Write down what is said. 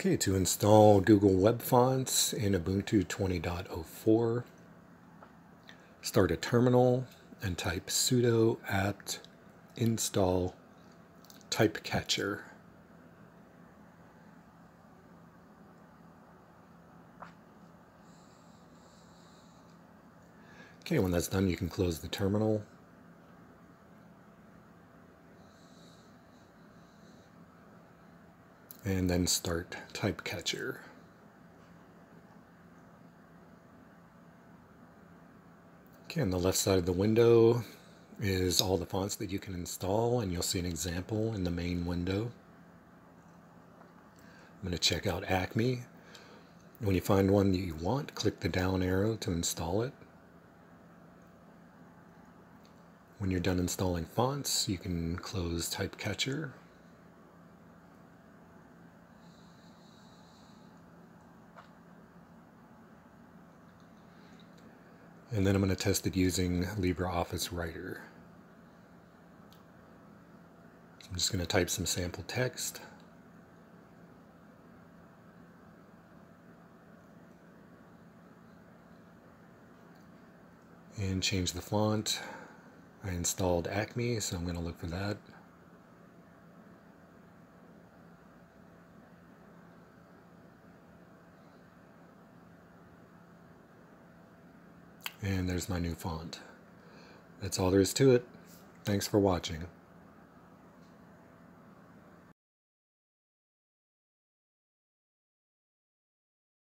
Okay, to install Google Web Fonts in Ubuntu 20.04, start a terminal and type sudo apt install typecatcher. Okay, when that's done, you can close the terminal and then start Typecatcher. Okay, on the left side of the window is all the fonts that you can install and you'll see an example in the main window. I'm going to check out Acme. When you find one that you want, click the down arrow to install it. When you're done installing fonts, you can close Typecatcher And then I'm going to test it using LibreOffice Writer. I'm just going to type some sample text. And change the font. I installed Acme, so I'm going to look for that. And there's my new font. That's all there is to it. Thanks for watching.